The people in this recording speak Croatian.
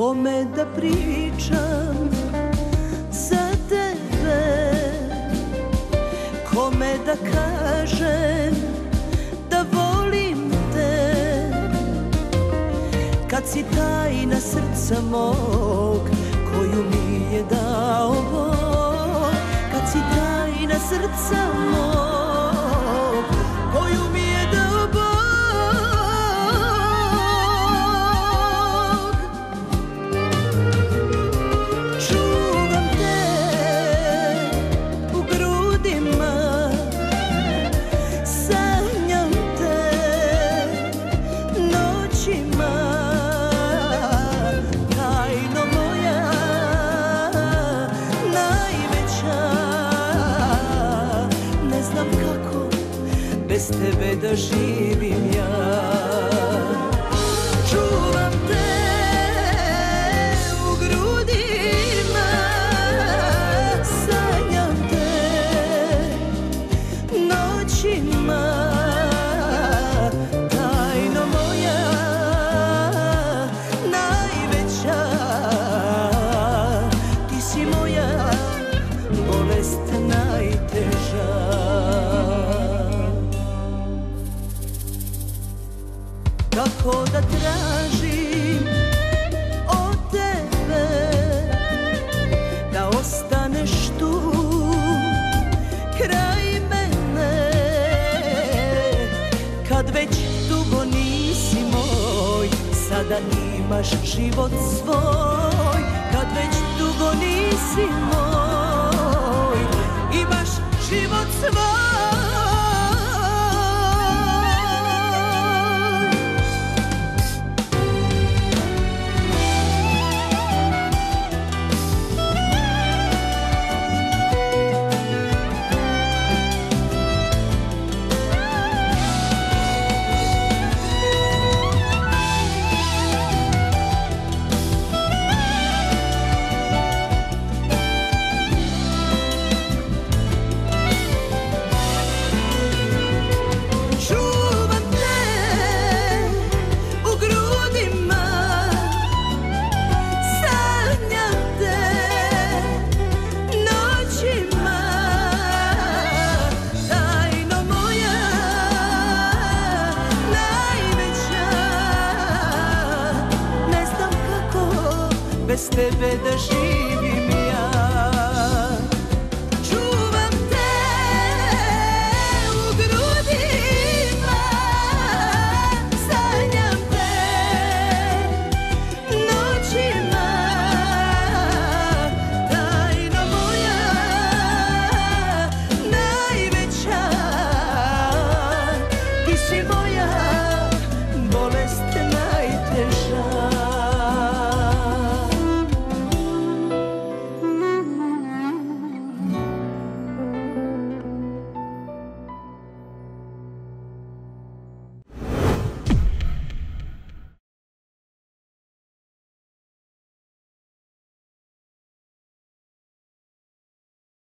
Kome da pričam za tebe Kome da kažem da volim te. Kad si tajna srca mog tebe da živim ja. Čuvam te Kako da tražim od tebe Da ostaneš tu kraj mene? Kad već dugo nisi moj Sada imaš život svoj. Kad već dugo nisi este bedășii